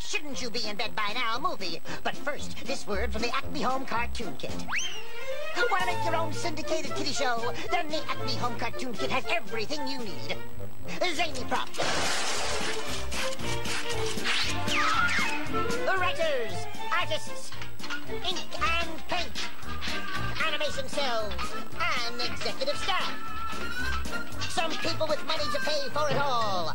Shouldn't you be in bed by now, movie? But first, this word from the Acme Home Cartoon Kit. Want to make your own syndicated kitty show? Then the Acme Home Cartoon Kit has everything you need. Zany prop. Writers, artists, ink and animation cells, and executive staff. Some people with money to pay for it all.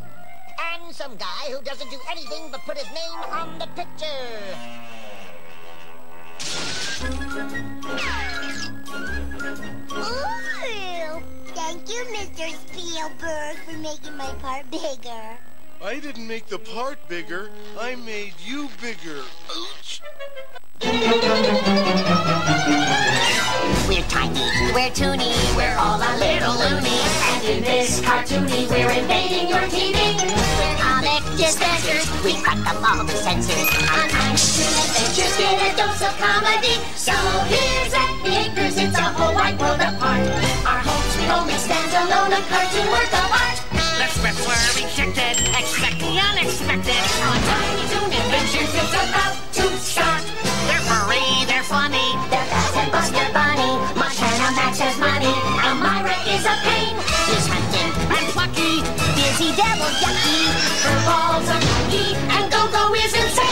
And some guy who doesn't do anything but put his name on the picture. Ooh! Thank you, Mr. Spielberg, for making my part bigger. I didn't make the part bigger. I made you bigger. Ouch! We're toony, we're all a little loony. And in this cartoony, we're invading your TV. We're comic dispensers, we crack up all the censors. On action adventures, get a dose of comedy. So here's at the acres, it's a whole wide world apart. Our home home, it stands alone, a cartoon work of art. Dizzy Devil yucky. Furballs are yucky. And Go-Go is insane.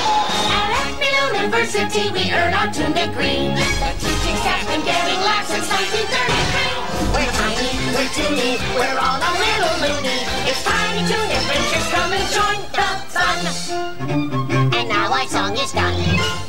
At Acme University, we earn our Toon degree. The teaching staff been getting laughs since 1933. We're tiny, we're toony, we're all a little loony. It's Tiny Toon Adventures, come and join the fun. And now our song is done.